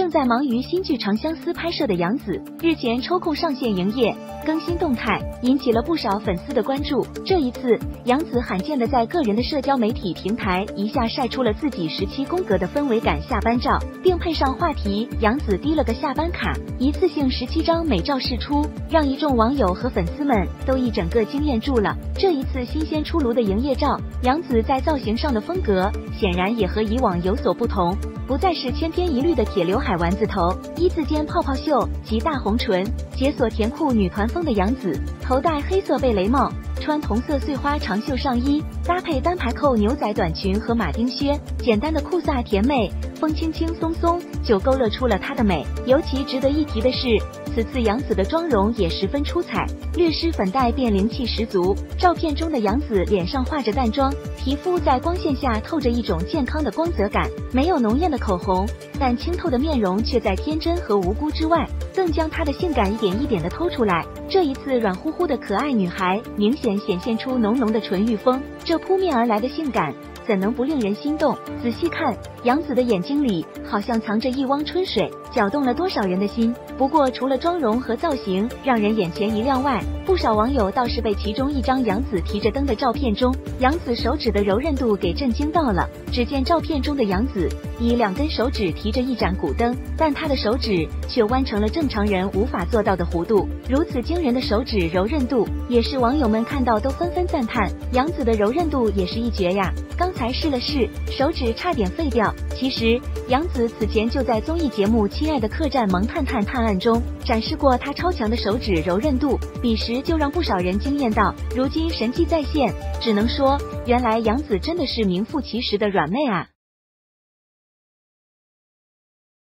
正在忙于新剧《长相思》拍摄的杨紫，日前抽空上线营业，更新动态，引起了不少粉丝的关注。这一次，杨紫罕见的在个人的社交媒体平台一下晒出了自己十七宫格的氛围感下班照，并配上话题“杨紫滴了个下班卡”，一次性十七张美照释出，让一众网友和粉丝们都一整个惊艳住了。这一次新鲜出炉的营业照，杨紫在造型上的风格显然也和以往有所不同。不再是千篇一律的铁刘海丸子头、一字肩泡泡袖及大红唇，解锁甜酷女团风的杨紫，头戴黑色贝雷帽，穿同色碎花长袖上衣，搭配单排扣牛仔短裙和马丁靴，简单的酷飒甜美，风轻轻松松就勾勒出了她的美。尤其值得一提的是。此次杨紫的妆容也十分出彩，略施粉黛便灵气十足。照片中的杨紫脸上画着淡妆，皮肤在光线下透着一种健康的光泽感，没有浓艳的口红，但清透的面容却在天真和无辜之外，更将她的性感一点一点的偷出来。这一次软乎乎的可爱女孩，明显显现出浓浓的纯欲风，这扑面而来的性感。怎能不令人心动？仔细看，杨紫的眼睛里好像藏着一汪春水，搅动了多少人的心。不过，除了妆容和造型让人眼前一亮外，不少网友倒是被其中一张杨紫提着灯的照片中，杨紫手指的柔韧度给震惊到了。只见照片中的杨紫以两根手指提着一盏古灯，但她的手指却弯成了正常人无法做到的弧度。如此惊人的手指柔韧度，也是网友们看到都纷纷赞叹，杨紫的柔韧度也是一绝呀。刚才试了试，手指差点废掉。其实杨紫此前就在综艺节目《亲爱的客栈》萌探探探案中展示过他超强的手指柔韧度，彼时就让不少人惊艳到。如今神迹再现，只能说原来杨紫真的是名副其实的软妹啊！